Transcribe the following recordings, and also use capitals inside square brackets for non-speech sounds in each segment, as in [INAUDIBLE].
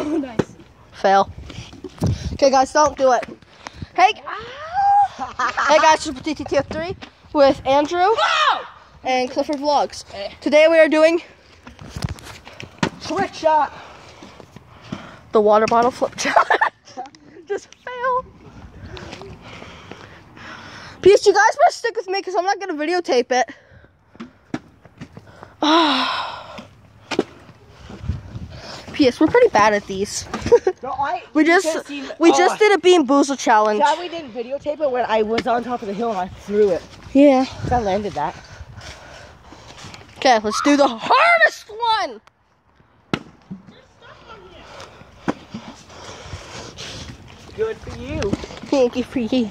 Oh, nice. Fail. Okay, guys, don't do it. Hey, hey guys, Super TTTF 3 with Andrew and Clifford Vlogs. Hey. Today we are doing Trick shot. the water bottle flip challenge. [LAUGHS] Just fail. Peace, you guys better stick with me because I'm not going to videotape it. [SIGHS] Ah. P.S. We're pretty bad at these. No, I. [LAUGHS] we just we oh, just did a Bean Boozle challenge. Glad we didn't videotape it when I was on top of the hill and I threw it. Yeah. I landed that. Okay, let's do the hardest one. Good for you. Thank you for you.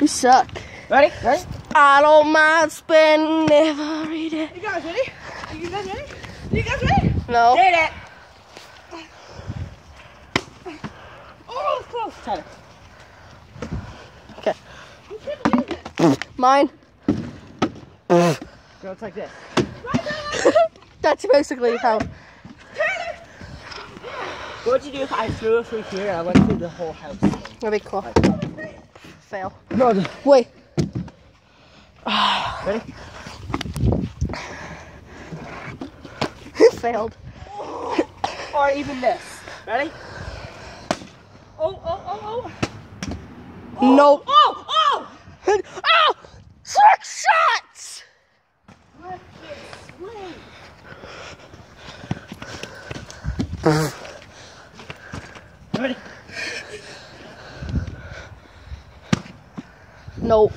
We suck. Ready? Ready? I don't mind spending every day. You guys ready? You guys ready? You guys ready? No. Did it. Oh, it's close. Tyler. Okay. Mine. Go, it's like this. [LAUGHS] That's basically how. What would you do if I threw it through here and I went through the whole house? That'd be cool. Fail. No. Wait. Ready? [LAUGHS] Failed. Or even this. Ready? Oh, oh, oh, oh. oh nope. Oh, oh! oh! Trick shots! Ready? Nope.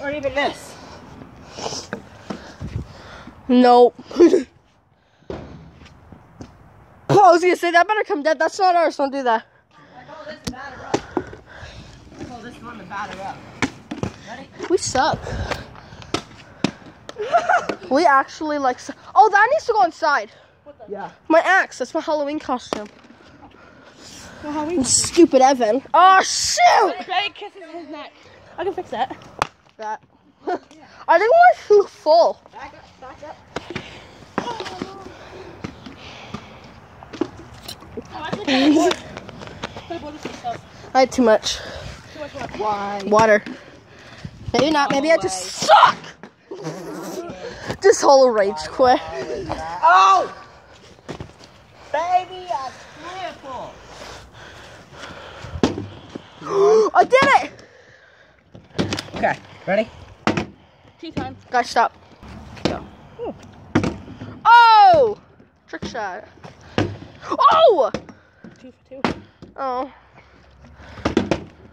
Or even this. Nope. [LAUGHS] oh, I was gonna say that better come dead. That's not ours. Don't do that. I call this batter up. I call this one the batter up. Ready? We suck. [LAUGHS] we actually like. su- Oh, that needs to go inside. Yeah. My axe. That's my Halloween costume. Well, how Stupid Evan. Oh shoot! Ready? Kisses his neck. I can fix that. That. I think we're too full. Back up, back up. Oh, actually, kind of bored. Kind of bored with this stuff. I had too much Too much work. Why? water. Maybe not. Maybe I just suck. This whole rage quit. Oh! Baby, a triple. [GASPS] I did it! Okay, ready? Tea time. Guys, stop. Go. Oh! Trick shot. Oh! Two for two. Oh.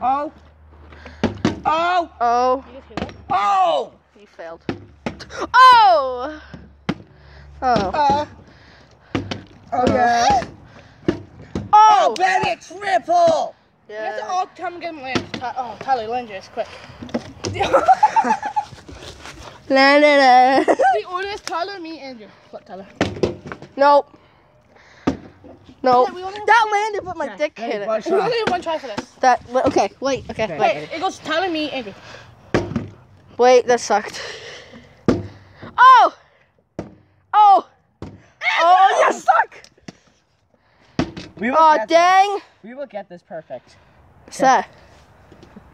Oh. Oh. Oh. You just hear that? Oh! You failed. Oh! Oh. Uh. Oh, yeah. Oh! baby, a triple. You have to all come get him oh, Tyler, land yours, quick. [LAUGHS] La, la, la. the order is Tyler, me, Andrew. Flip, Tyler. Nope. Nope. Yeah, we only have That landed, but my dick Ready, hit it. one. We only have one try for this. That okay. Wait. Okay. Wait, Wait. it goes Tyler, me, Andrew. Wait. That sucked. Oh. Oh. Oh, [LAUGHS] you suck. We Oh, dang. We will get this perfect. What's that?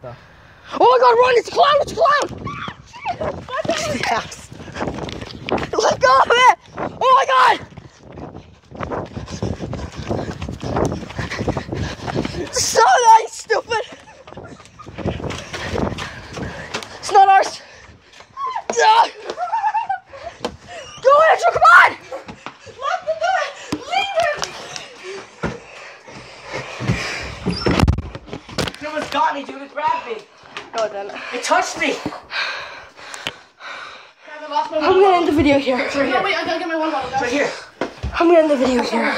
Oh my God! Run! It's a clown! It's a clown! Yes. Let go of it! Oh my God! So nice, stupid. It's not ours. Ah! Go, Andrew! Come on! Lock the door! Leave him! He almost got me, dude. It grabbed me. Go then. It touched me. I'm gonna end the video here. Right No, wait, I gotta get my one bottle, guys. Right here. I'm gonna end the video here.